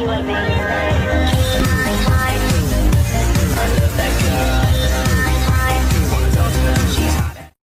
you a